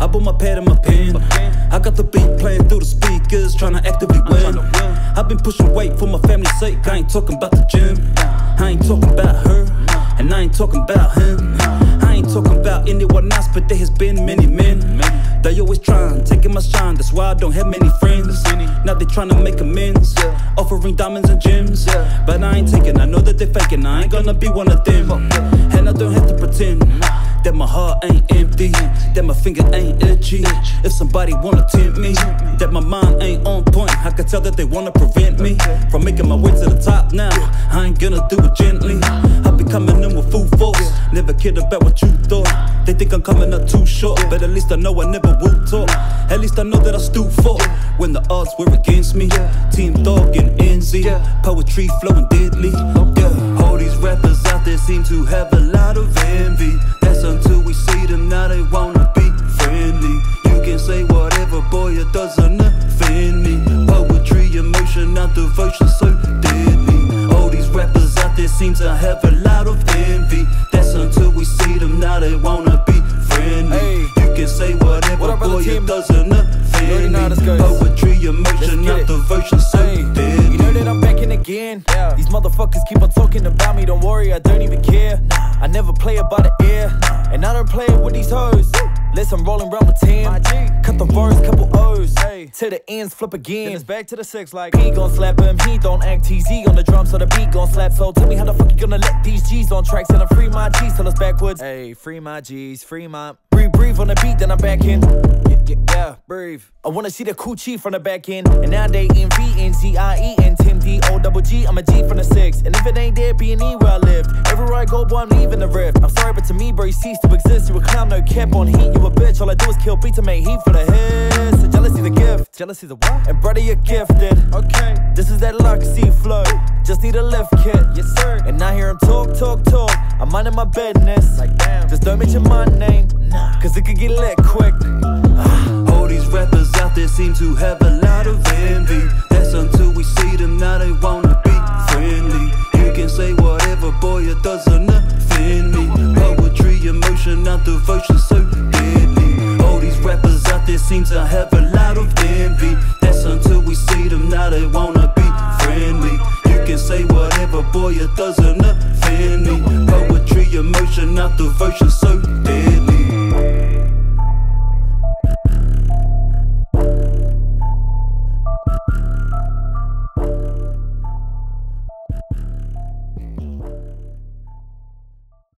I put my pad and my pen. I got the beat playing through the speakers, trying to actively win. I've been pushing weight for my family's sake. I ain't talking about the gym. I ain't talking about her, and I ain't talking about him. I ain't talking about anyone else, but there has been many men. They always trying, taking my shine. That's why I don't have many friends. Now they trying to make amends, offering diamonds and gems. But I ain't taking. I know that they faking. I ain't gonna be one of them, and I don't have to pretend that my heart ain't empty, that my finger ain't itchy. If somebody wanna tempt me, that my mind ain't on point, I can tell that they wanna prevent me from making my way to the top. Now I ain't gonna do it gently. I be coming in with full force, never cared about what you thought. They think I'm coming up too short, but at least I know I never will talk. At least I know that I stood for when the odds were against me. Team Dog and Enzie, poetry flowing deadly. Yeah, all these rappers out there seem to have a lot of envy. Doesn't me. Poetry, emotion, not devotion, so deadly. All these rappers out there seem to have a lot of envy. That's until we see them now they wanna be friendly. Hey. You can say whatever, What up, boy, Tim? it doesn't offend me. Poetry, emotion, not devotion, so Hey, deadly. you know that I'm back in again. Yeah. These motherfuckers keep on talking about me. Don't worry, I don't even care. I never play it by the ear, and I don't play it with these hoes. Listen, I'm rolling around with Tim. My G. Cut the verse, couple O's. Hey. To the ends, flip Then again. it's back to the six like He gon' slap him, he don't act TeeZee on the drums, so the beat gon' slap. So tell me how the fuck you gonna let these G's on tracks and I free my G's till it's backwards. Hey, free my G's, free my Breathe, breathe on the beat, then I'm back in. yeah, yeah, yeah, breathe. I wanna see the cool chief from the back end. And now they in V N Z I E N Tim D O double G. I'm a G from the six. And if it ain't there, B and E where I lived. Everywhere I go, boy, I'm leaving the rift. I'm sorry, but to me, bro, you cease to exist. You a clown, no cap on heat. You a bitch. All I do is kill beat to make heat for the hits. So jealousy's a gift. Jealousy the what? And brother, you're gifted. Okay, This is that Luxy flow. Just need a lift kit. yes sir. And I hear him talk, talk, talk. I'm minding my business. Like damn, Just don't mention my name. nah. Cause it could get lit quick. Ah. All these rappers out there seem to have a lot of envy. That's until we see them now they wanna be friendly. You can say whatever, boy, it doesn't offend me. Poetry, emotion, not devotion, doesn't offend me. Poetry, emotion, not the version, search